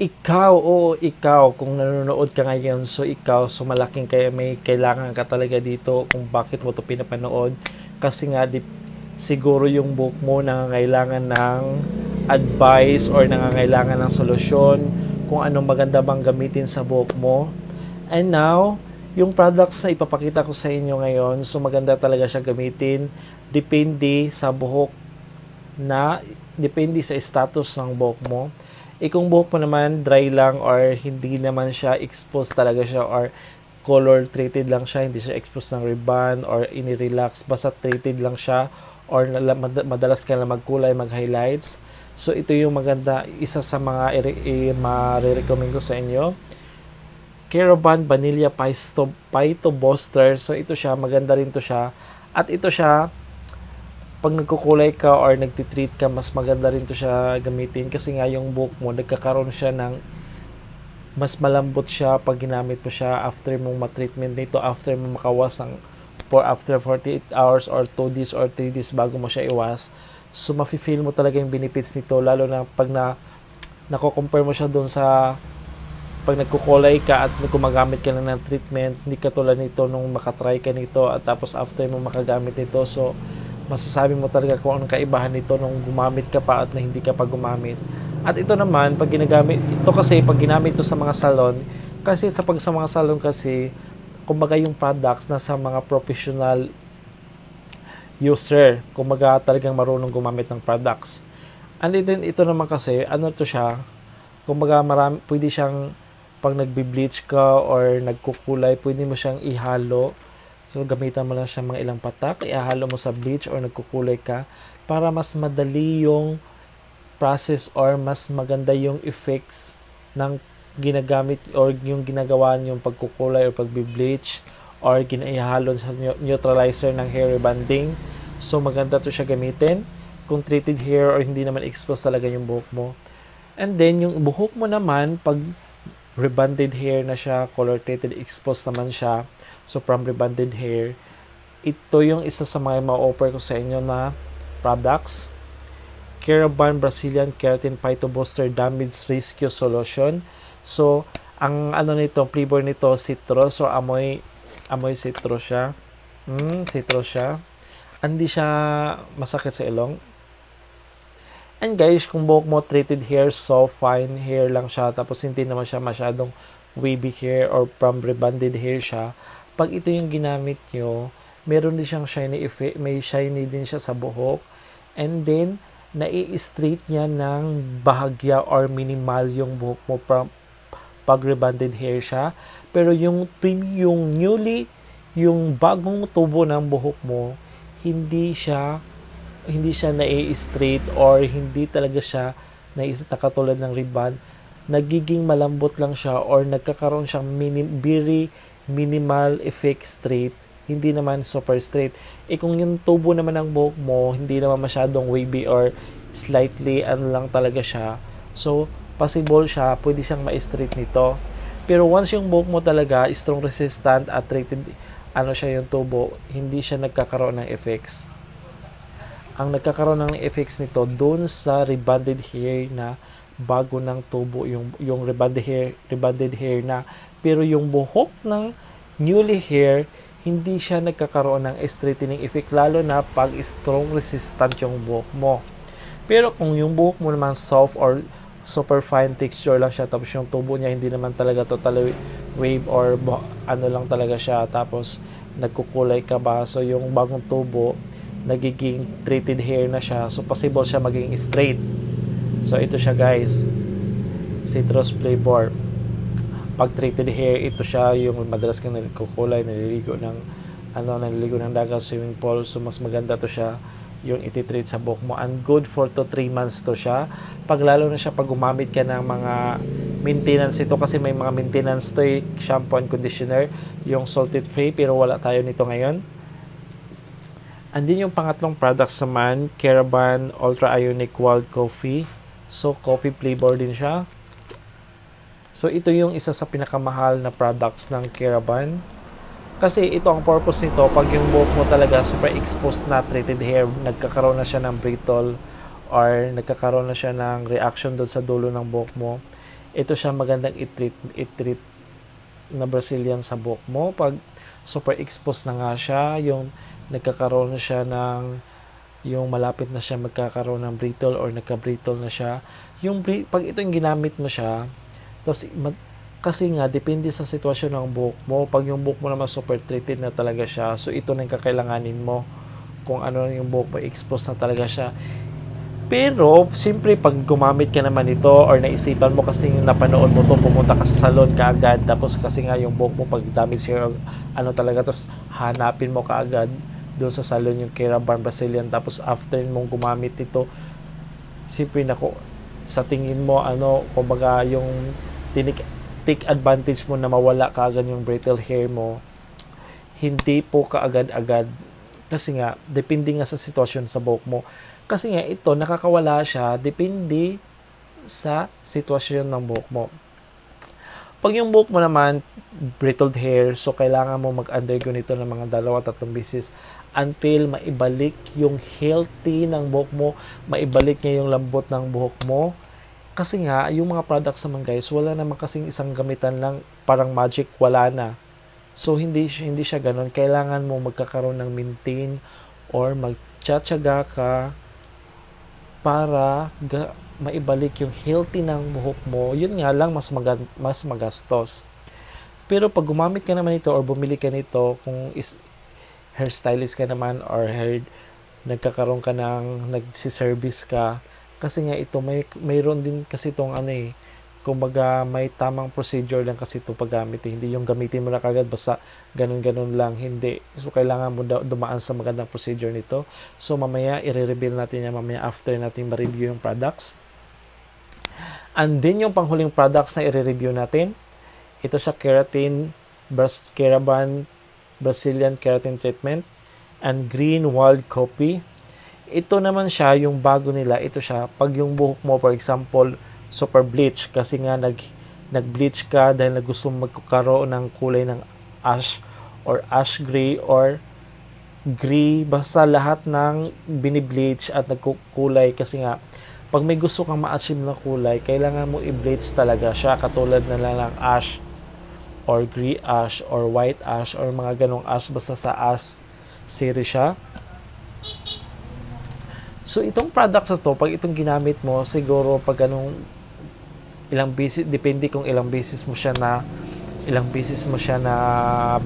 ikaw o ikaw kung nanonood ka ngayon so ikaw so malaking kaya may kailangan ka talaga dito kung bakit mo to pinapanood. Kasi nga di, siguro yung book mo nangangailangan ng advice or nangangailangan ng solusyon kung anong maganda bang gamitin sa book mo. And now yung products na ipapakita ko sa inyo ngayon so maganda talaga siya gamitin depende sa buhok na depende sa status ng buhok mo eh kung buhok mo naman dry lang or hindi naman siya exposed talaga siya or color treated lang siya, hindi siya exposed ng ribbon or ini-relax, basta treated lang siya or madalas ka lang magkulay, mag-highlights. So ito yung maganda, isa sa mga i-recommend ko sa inyo. Caravan Vanilla Phyto, Phyto Booster. So ito siya, maganda rin to siya. At ito siya, pag nagkukulay ka or nagtitreat ka, mas maganda rin to siya gamitin kasi nga yung buhok mo, nagkakaroon siya ng mas malambot siya pag ginamit mo siya after mong matreatment nito, after mo makawas ng for after 48 hours or 2 days or 3 days bago mo siya iwas. So, mafe-feel mo talaga yung benefits nito lalo na pag na nako-compare mo siya doon sa pag nagkukulay ka at gumagamit ka na ng treatment, hindi ka tulad nito nung makatry ka nito at tapos after mo makagamit nito. So, masasabi mo talaga kung anong kaibahan nito nung gumamit ka pa at na hindi ka pa gumamit. At ito naman, pag ginagamit, ito kasi pag ginamit ito sa mga salon, kasi sa pag sa mga salon kasi, kumbaga yung products na sa mga professional user, kumbaga talagang marunong gumamit ng products. And then ito naman kasi, ano to siya, kumbaga marami, pwede siyang pag nagbi-bleach ka or nagkukulay, pwede mo siyang ihalo So, gamitan mo lang siya mga ilang patak, ihalo mo sa bleach or nagkukulay ka para mas madali yung process or mas maganda yung effects ng ginagamit or yung ginagawa yung pagkukulay or pagbi-bleach or ginahalo sa neutralizer ng hair rebonding. So, maganda to siya gamitin kung treated hair or hindi naman exposed talaga yung buhok mo. And then, yung buhok mo naman, pag rebonded hair na siya, color treated, exposed naman siya, So, from rebonded hair, ito yung isa sa mga ma-offer ko sa inyo na products. Caravan Brazilian Keratin Phyto Booster Damage Rescue Solution. So, ang ano nito, flavor nito, citrus. So, amoy, amoy citrus siya. Mm, citrus siya. Hindi siya masakit sa ilong. And guys, kung buhok mo treated hair, soft, fine hair lang siya, tapos hindi naman siya masyadong wavy hair or from rebonded hair siya, pag ito yung ginamit nyo, meron din siyang shiny effect, may shiny din siya sa buhok. And then, nai-straight niya ng bahagya or minimal yung buhok mo from pag rebonded hair siya. Pero yung, yung newly, yung bagong tubo ng buhok mo, hindi siya hindi siya na-straight or hindi talaga siya na katulad ng ribbon nagiging malambot lang siya or nagkakaroon siyang mini, very minimal effect straight, hindi naman super straight. Eh kung yung tubo naman ng buhok mo, hindi naman masyadong wavy or slightly ano lang talaga siya. So, possible siya, pwede siyang ma-straight nito. Pero once yung buhok mo talaga strong resistant at treated ano siya yung tubo, hindi siya nagkakaroon ng effects. Ang nagkakaroon ng effects nito doon sa rebonded hair na bago ng tubo yung yung rebonded hair rebonded hair na pero yung buhok ng newly hair, hindi siya nagkakaroon ng straightening effect lalo na pag strong resistant yung buhok mo. Pero kung yung buhok mo naman soft or super fine texture lang siya tapos yung tubo niya hindi naman talaga totally wave or ano lang talaga siya tapos nagkukulay ka ba so yung bagong tubo nagiging treated hair na siya so possible siya maging straight so ito siya guys citrus flavor pag treated hair, ito siya yung madalas kang nagkukulay, naliligo ng ano, naliligo ng dagat, swimming pool. So, mas maganda to siya yung ititreat sa buhok mo. And good for to 3 months to siya. Pag lalo na siya pag gumamit ka ng mga maintenance ito kasi may mga maintenance to eh, shampoo and conditioner, yung salted free pero wala tayo nito ngayon. And then yung pangatlong products naman, Caravan Ultra Ionic Wild Coffee. So, coffee flavor din siya. So ito yung isa sa pinakamahal na products ng Caravan. Kasi ito ang purpose nito, pag yung buhok mo talaga super exposed na treated hair, nagkakaroon na siya ng brittle or nagkakaroon na siya ng reaction doon sa dulo ng buhok mo, ito siya magandang i-treat, i-treat na Brazilian sa buhok mo. Pag super exposed na nga siya, yung nagkakaroon na siya ng yung malapit na siya magkakaroon ng brittle or nagka-brittle na siya. Yung pag ito yung ginamit mo siya, tapos kasi nga, depende sa sitwasyon ng buhok mo. Pag yung buhok mo naman super treated na talaga siya, so ito na yung kakailanganin mo. Kung ano yung buhok mo, expose na talaga siya. Pero, siyempre, pag gumamit ka naman ito or naisipan mo kasi napanood mo to pumunta ka sa salon ka agad, tapos kasi nga yung buhok mo pag damage hair, ano talaga, tapos hanapin mo ka agad doon sa salon yung Keraban Brazilian, tapos after mong gumamit ito, siyempre, nako, sa tingin mo, ano, kumbaga, yung tinik take advantage mo na mawala kaagad yung brittle hair mo, hindi po kaagad-agad. Kasi nga, depende nga sa sitwasyon sa buhok mo. Kasi nga, ito, nakakawala siya, depende sa sitwasyon ng buhok mo. Pag yung buhok mo naman, brittled hair, so kailangan mo mag-undergo nito ng mga dalawa tatlong bisis until maibalik yung healthy ng buhok mo, maibalik niya yung lambot ng buhok mo, kasi nga, yung mga products naman guys, wala naman kasing isang gamitan lang, parang magic, wala na. So, hindi, hindi siya ganun. Kailangan mo magkakaroon ng maintain or magtsatsaga ka para maibalik yung healthy ng buhok mo. Yun nga lang, mas, mag, mas magastos. Pero pag gumamit ka naman ito or bumili ka nito, kung is, hairstylist ka naman or hair, nagkakaroon ka ng, nagsiservice ka, kasi nga ito, may, mayroon din kasi itong ano eh, kumbaga may tamang procedure lang kasi ito paggamit eh. Hindi yung gamitin mo na kagad basta ganun-ganun lang. Hindi. So, kailangan mo dumaan sa magandang procedure nito. So, mamaya, i-reveal natin yan mamaya after natin ma-review yung products. And then, yung panghuling products na i-review natin, ito sa Keratin, Bras Keraban Brazilian Keratin Treatment, and Green Wild Coffee ito naman siya, yung bago nila, ito siya, pag yung buhok mo, for example, super bleach, kasi nga nag, nag-bleach ka dahil na gusto magkaroon ng kulay ng ash or ash gray or gray, basta lahat ng binibleach at nagkukulay kasi nga, pag may gusto kang ma-achieve na kulay, kailangan mo i-bleach talaga siya, katulad na lang ng ash or gray ash or white ash or mga ganong ash, basta sa ash series siya. So, itong products na to, pag itong ginamit mo, siguro pag anong ilang beses, depende kung ilang beses mo siya na ilang beses mo siya na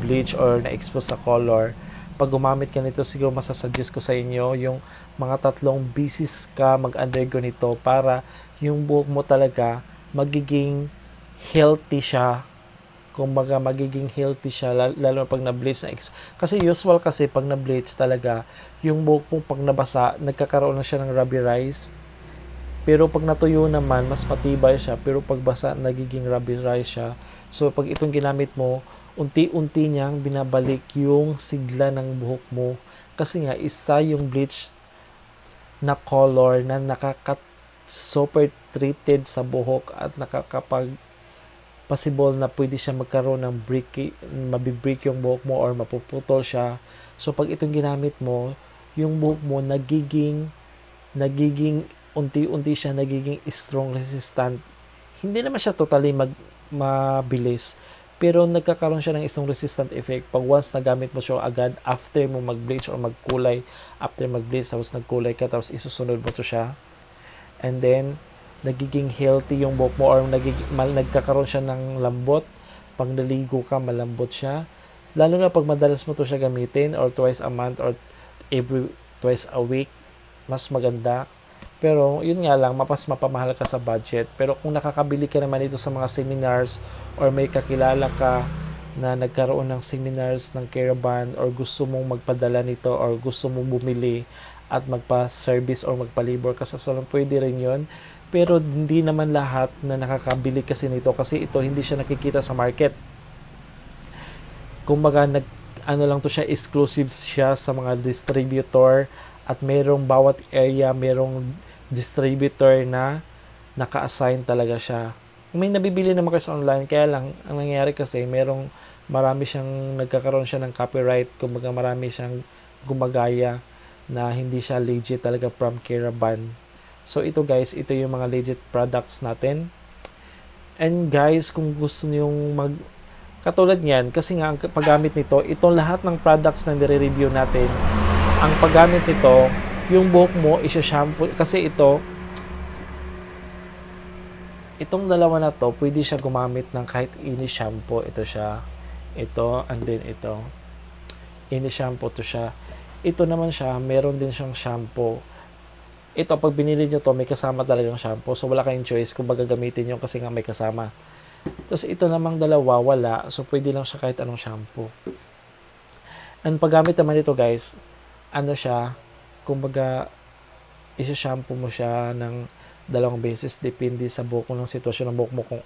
bleach or na expose sa color. Pag gumamit ka nito, siguro masasuggest ko sa inyo yung mga tatlong beses ka mag-undergo nito para yung buhok mo talaga magiging healthy siya. Kumbaga magiging healthy siya lalo pag na-bleach na kasi usual kasi pag na-bleach talaga yung buhok mo pag nabasa nagkakaroon na siya ng rubberized pero pag natuyo naman mas matibay siya pero pag basa nagiging rubberized siya. So pag itong ginamit mo unti-unti niyang binabalik yung sigla ng buhok mo kasi nga isa yung bleach na color na nakaka super treated sa buhok at nakakapag possible na pwede siya magkaroon ng break, mabibreak yung buhok mo or mapuputol siya. So, pag itong ginamit mo, yung buhok mo nagiging, nagiging, unti-unti siya nagiging strong resistant. Hindi naman siya totally mag, mabilis, pero nagkakaroon siya ng isang resistant effect pag once nagamit mo siya agad after mo mag-bleach or magkulay after mag-bleach tapos nagkulay ka tapos isusunod mo to siya and then nagiging healthy yung buhok mo or nagiging, mal, nagkakaroon siya ng lambot. Pag naligo ka, malambot siya. Lalo na pag madalas mo to siya gamitin or twice a month or every twice a week, mas maganda. Pero yun nga lang, mapas mapamahal ka sa budget. Pero kung nakakabili ka naman ito sa mga seminars or may kakilala ka na nagkaroon ng seminars ng caravan or gusto mong magpadala nito or gusto mong bumili at magpa-service or magpa-labor ka sa salon, pwede rin yun. Pero hindi naman lahat na nakakabili kasi nito kasi ito hindi siya nakikita sa market. Kumbaga nag ano lang to siya exclusive siya sa mga distributor at merong bawat area merong distributor na naka-assign talaga siya. May nabibili naman kasi online kaya lang ang nangyayari kasi merong marami siyang nagkakaroon siya ng copyright, kumbaga marami siyang gumagaya na hindi siya legit talaga from Keraban. So ito guys, ito yung mga legit products natin. And guys, kung gusto niyo mag katulad niyan, kasi nga ang paggamit nito, itong lahat ng products na nire-review natin, ang paggamit nito, yung buhok mo, isa-shampoo, kasi ito, itong dalawa na to, pwede siya gumamit ng kahit ini shampoo. Ito siya, ito, and then ito. Ini shampoo to siya. Ito naman siya, meron din siyang shampoo. Ito, pag binili nyo to, may kasama talagang shampoo. So, wala kayong choice kung baga gamitin nyo kasi nga may kasama. Tapos, ito namang dalawa, wala. So, pwede lang siya kahit anong shampoo. And paggamit naman ito, guys, ano siya, kumbaga, isa-shampoo mo siya ng dalawang beses. Depende sa buhok mo ng sitwasyon ng buhok mo kung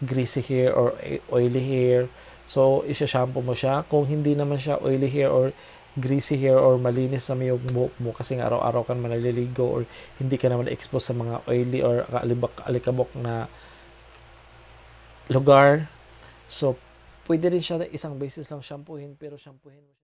greasy hair or oily hair. So, isa-shampoo mo siya. Kung hindi naman siya oily hair or greasy hair or malinis na yung buhok mo kasi araw-araw ka naman or hindi ka naman expose sa mga oily or alibak, alikabok na lugar. So, pwede rin siya isang beses lang shampoohin pero shampoohin mo.